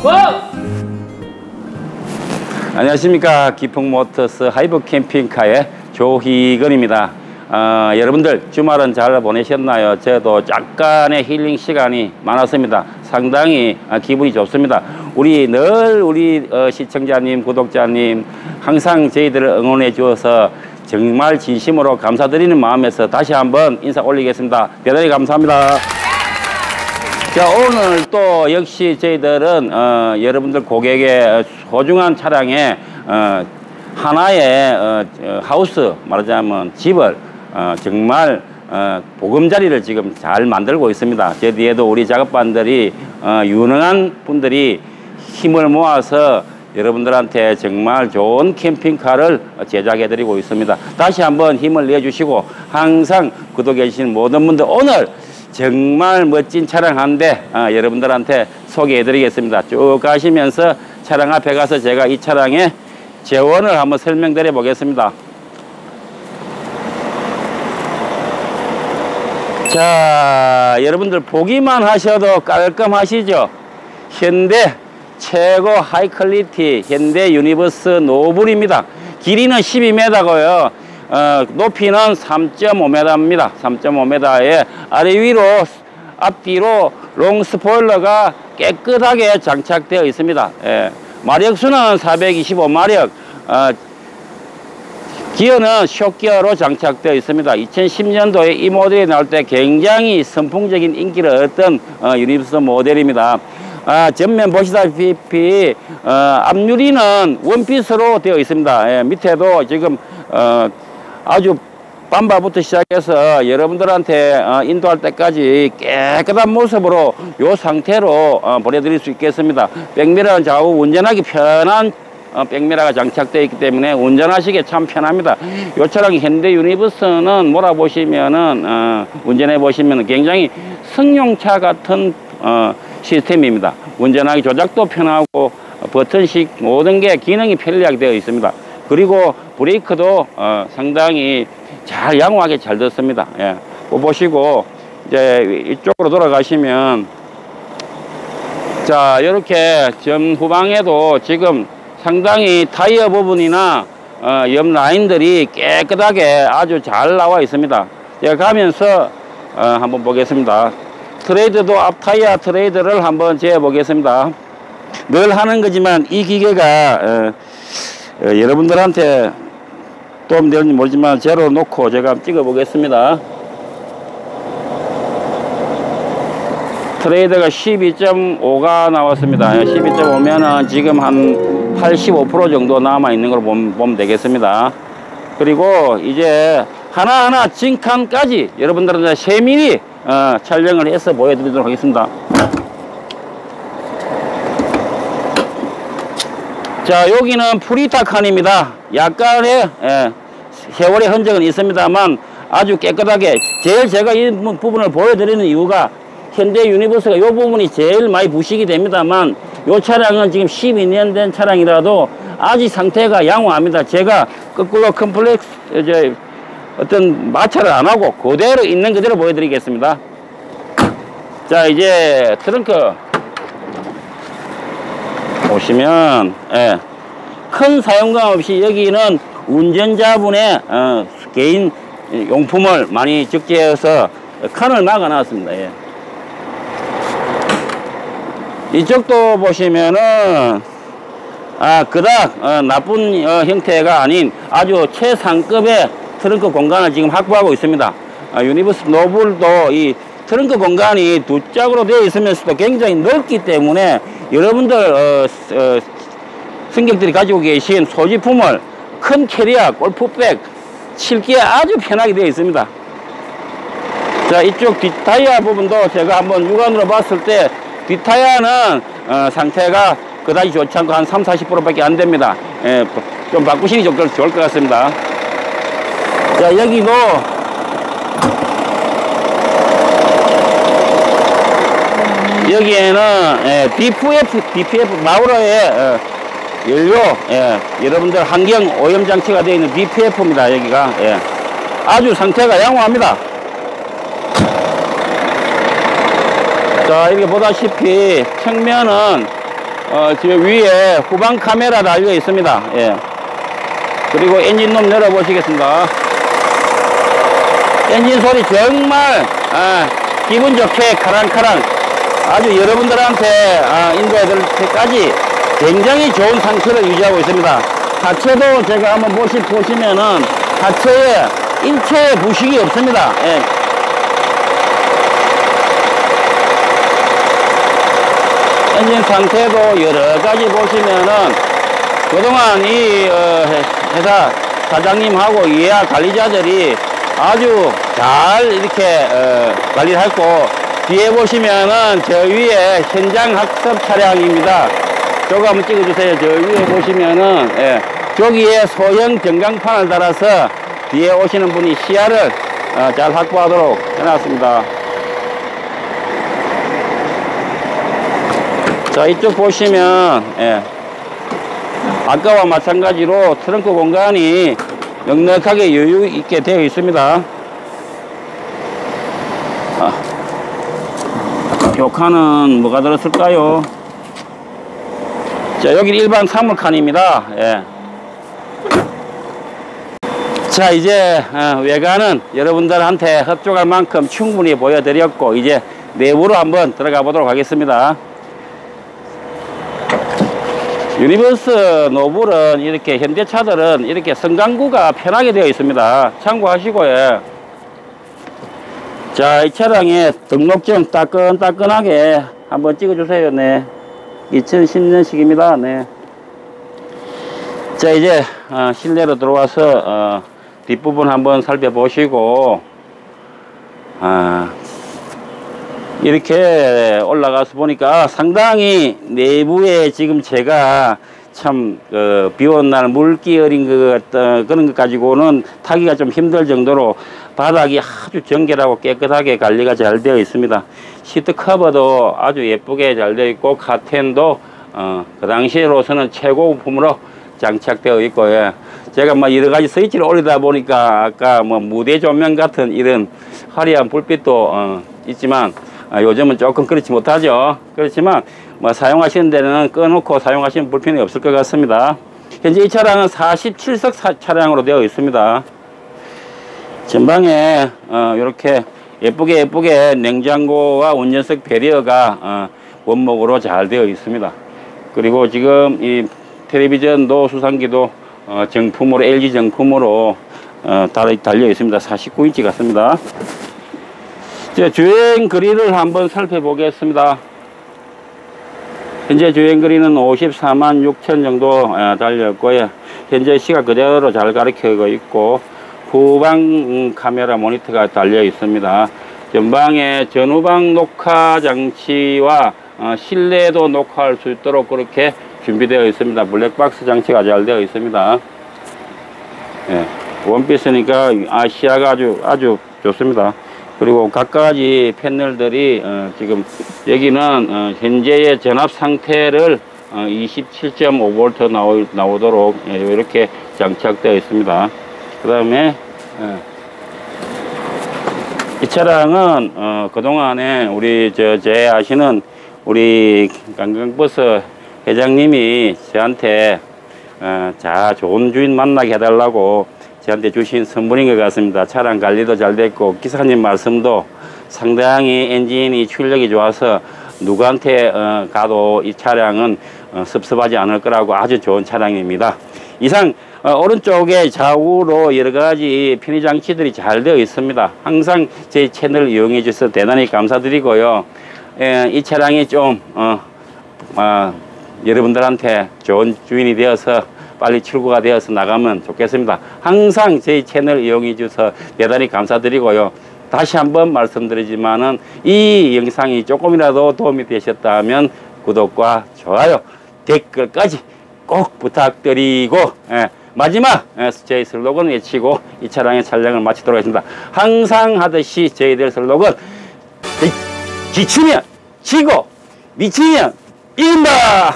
고! 안녕하십니까. 기풍모터스 하이브 캠핑카의 조희건입니다. 어, 여러분들 주말은 잘 보내셨나요? 저도 약간의 힐링 시간이 많았습니다. 상당히 어, 기분이 좋습니다. 우리 늘 우리 어, 시청자님 구독자님 항상 저희들을 응원해 주어서 정말 진심으로 감사드리는 마음에서 다시 한번 인사 올리겠습니다. 대단히 감사합니다 자 오늘 또 역시 저희들은 어, 여러분들 고객의 소중한 차량에 어, 하나의 어, 어, 하우스 말하자면 집을 어, 정말 어, 보금자리를 지금 잘 만들고 있습니다. 제 뒤에도 우리 작업반들이 어, 유능한 분들이 힘을 모아서 여러분들한테 정말 좋은 캠핑카를 제작해 드리고 있습니다. 다시 한번 힘을 내주시고 항상 구독해 주신 모든 분들 오늘 정말 멋진 차량 한대 어, 여러분들한테 소개해 드리겠습니다. 쭉 가시면서 차량 앞에 가서 제가 이 차량의 제원을 한번 설명드려 보겠습니다. 자 여러분들 보기만 하셔도 깔끔하시죠? 현대 최고 high quality 현대 유니버스 노블입니다. 길이는 12m고요 어, 높이는 3.5m입니다. 3.5m에 아래 위로 앞뒤로 long 스포일러가 깨끗하게 장착되어 있습니다. 예. 마력수는 425마력. 어, 기어는 쇼기어로 장착되어 있습니다. 2010년도에 이 모델이 나올 때 굉장히 선풍적인 인기를 얻었던 어, 유니버스 모델입니다. 아, 전면 보시다시피 어, 앞유리는 원피스로 되어 있습니다. 예, 밑에도 지금 어, 아주 밤바부터 시작해서 여러분들한테 어, 인도할 때까지 깨끗한 모습으로 이 상태로 어, 보내드릴 수 있겠습니다. 백미러는 좌우 운전하기 편한 어, 백미러가 장착되어 있기 때문에 운전하시기 참 편합니다. 이 차량 현대 유니버스는 몰아보시면은 어, 운전해 보시면 굉장히 승용차 같은 어, 시스템입니다. 운전하기 조작도 편하고 버튼식 모든 게 기능이 편리하게 되어 있습니다. 그리고 브레이크도 어, 상당히 잘 양호하게 잘 됐습니다. 예. 보시고 이제 이쪽으로 돌아가시면 자 이렇게 전 후방에도 지금 상당히 타이어 부분이나 어, 옆 라인들이 깨끗하게 아주 잘 나와 있습니다. 제가 가면서 어, 한번 보겠습니다. tread도 앞 타이어 tread를 한번 재어 보겠습니다. 늘 하는 거지만 이 기계가 어, 어, 여러분들한테 도움 되는지 모르지만 제로 놓고 제가 찍어 보겠습니다. tread가 12.5가 나왔습니다. 12.5면은 지금 한 85% 정도 남아 있는 걸 보면 되겠습니다. 그리고 이제 하나하나 짐칸까지 여러분들한테 세밀히 어, 촬영을 해서 보여드리도록 하겠습니다 자 여기는 preheater 칸입니다. 약간의 예, 세월의 흔적은 있습니다만 아주 깨끗하게 제일 제가 이 부분을 보여드리는 이유가 현대 유니버스가 이 부분이 제일 많이 부식이 됩니다만 이 차량은 지금 12년 된 차량이라도 아직 상태가 양호합니다. 제가 거꾸로 컴플렉스 이제 어떤 마찰을 안 하고 그대로 있는 그대로 보여드리겠습니다. 자 이제 트렁크 보시면 예, 큰 사용감 없이 여기는 운전자분의 어, 개인 용품을 많이 적재해서 칸을 막아 놨습니다 예. 이쪽도 보시면은 아 그닥 어, 나쁜 어, 형태가 아닌 아주 최상급의 트렁크 공간을 지금 확보하고 있습니다 아, 유니버스 노블도 이 트렁크 공간이 두 짝으로 되어 있으면서도 굉장히 넓기 때문에 여러분들 어, 어, 승객들이 가지고 계신 소지품을 큰 캐리어, 골프백 싣기에 아주 편하게 되어 있습니다. 자 이쪽 뒷타이어 부분도 제가 한번 육안으로 봤을 때 뒷타이어는 어, 상태가 그다지 좋지 않고 한 3, 40% 밖에 안 됩니다. 예, 좀 바꾸시기 좋을 것 같습니다. 자 여기도 여기에는 예, BFF, BPF 마우러의 어, 연료 예, 여러분들 환경 오염 장치가 되어 있는 BPF입니다 여기가 예. 아주 상태가 양호합니다 자 이렇게 보다시피 측면은 어, 지금 위에 후방 카메라 달려 있습니다. 예. 그리고 엔진룸 열어보시겠습니다. 엔진 소리 정말 아, 기분 좋게 카랑카랑 아주 여러분들한테 아, 인도해드릴 때까지 굉장히 좋은 상태를 유지하고 있습니다. 하체도 제가 한번 보시, 보시면은 하체에 일체의 부식이 없습니다. 예. 엔진 상태도 여러 가지 보시면은 그동안 이 어, 회사 사장님하고 이하 관리자들이 아주 잘 이렇게 어, 관리를 했고 뒤에 보시면은 저 위에 현장 학습 차량입니다. 저거 한번 찍어주세요. 저 위에 보시면은 예, 저기에 소형 전광판을 달아서 뒤에 오시는 분이 시야를 어, 잘 확보하도록 해놨습니다. 자 이쪽 보시면 예, 아까와 마찬가지로 트렁크 공간이 넉넉하게 여유 있게 되어 있습니다. 요 칸은 뭐가 들었을까요? 자, 여기 일반 사물칸입니다. 예. 자, 이제 어, 외관은 여러분들한테 흡족할 만큼 충분히 보여드렸고 이제 내부로 한번 들어가 보도록 하겠습니다. 유니버스 노블은 이렇게 현대차들은 이렇게 승강구가 편하게 되어 있습니다. 참고하시고요. 자, 이 차량의 등록증 따끈따끈하게 한번 찍어주세요. 네. 2010년식입니다. 네. 자, 이제 어, 실내로 들어와서 어, 뒷부분 한번 살펴보시고 아, 이렇게 올라가서 보니까 상당히 내부에 지금 제가 참, 그, 비 오는 날 물기 어린 그, 어떤 그런 것 가지고는 타기가 좀 힘들 정도로 바닥이 아주 정결하고 깨끗하게 관리가 잘 되어 있습니다. 시트 커버도 아주 예쁘게 잘 되어 있고, 카텐도, 어, 그 당시로서는 최고품으로 장착되어 있고, 예. 제가 뭐 여러 가지 스위치를 올리다 보니까 아까 뭐 무대 조명 같은 이런 화려한 불빛도, 어, 있지만, 아, 요즘은 조금 그렇지 못하죠. 그렇지만 뭐 사용하시는 데는 꺼놓고 사용하시는 불편이 없을 것 같습니다. 현재 이 차량은 47석 사, 차량으로 되어 있습니다. 전방에 어, 이렇게 예쁘게 예쁘게 냉장고와 운전석 배리어가 어, 원목으로 잘 되어 있습니다. 그리고 지금 이 텔레비전도 수상기도 어, 정품으로 LG 정품으로 어, 달려 있습니다. 49인치 같습니다. 이제 주행 거리를 한번 살펴보겠습니다. 현재 주행 거리는 54만 6천 정도 달렸고요. 현재 시각 그대로 잘 가리키고 있고 후방 음, 카메라 모니터가 달려 있습니다. 전방에 전후방 녹화 장치와 어, 실내도 녹화할 수 있도록 그렇게 준비되어 있습니다. 블랙박스 장치가 잘 되어 있습니다. 예, 원피스니까 아시아가 아주 아주 좋습니다. 그리고 각가지 패널들이 어, 지금 여기는 어, 현재의 전압 상태를 어, 27.5V 나오, 나오도록 예, 이렇게 장착되어 있습니다. 그 다음에 예. 이 차량은 어, 그동안에 우리 저 제 아시는 우리 관광버스 회장님이 저한테 어, 자 좋은 주인 만나게 해달라고 저한테 주신 선물인 것 같습니다. 차량 관리도 잘 됐고 기사님 말씀도 상당히 엔진이 출력이 좋아서 누구한테 어, 가도 이 차량은 어, 섭섭하지 않을 거라고 아주 좋은 차량입니다. 이상 어, 오른쪽에 좌우로 여러 가지 편의 장치들이 잘 되어 있습니다. 항상 제 채널을 이용해 주셔서 대단히 감사드리고요. 에, 이 차량이 좀 어, 어, 여러분들한테 좋은 주인이 되어서 빨리 출고가 되어서 나가면 좋겠습니다. 항상 저희 채널 이용해 주셔서 대단히 감사드리고요. 다시 한번 말씀드리지만은 이 영상이 조금이라도 도움이 되셨다면 구독과 좋아요, 댓글까지 꼭 부탁드리고 예, 마지막 예, 저희 슬로건 외치고 이 차량의 촬영을 마치도록 하겠습니다. 항상 하듯이 저희들 슬로건 지치면 지고 미치면 이긴다!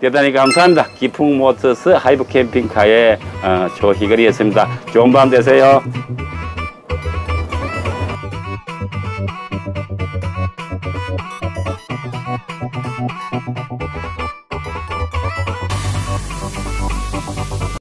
대단히 감사합니다. 기풍 모터스 하이브 캠핑카의 어, 조희근이었습니다. 좋은 밤 되세요.